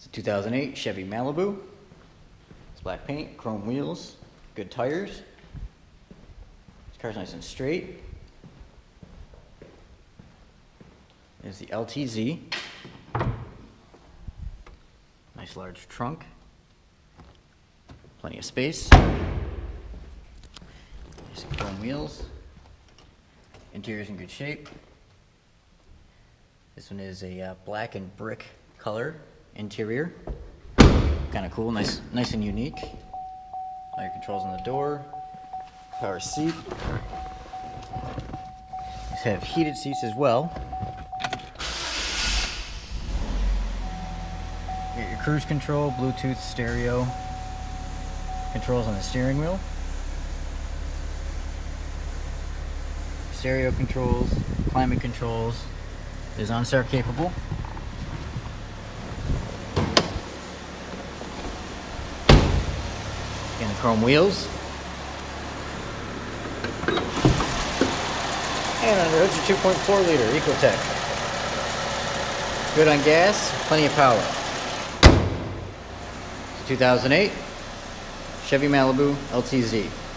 It's a 2008 Chevy Malibu. It's black paint, chrome wheels, good tires. This car's nice and straight. There's the LTZ. Nice large trunk. Plenty of space. The chrome wheels. Interior's in good shape. This one is a uh, black and brick color interior. Kind of cool, nice, nice and unique. All your controls on the door, power seat. These have heated seats as well. You your cruise control, Bluetooth, stereo, controls on the steering wheel. Stereo controls, climate controls, is OnStar capable. Again, the chrome wheels. And under hood's a 2.4 liter Ecotec. Good on gas, plenty of power. It's 2008 Chevy Malibu LTZ.